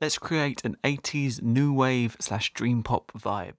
Let's create an 80s new wave slash dream pop vibe.